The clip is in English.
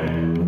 Amen.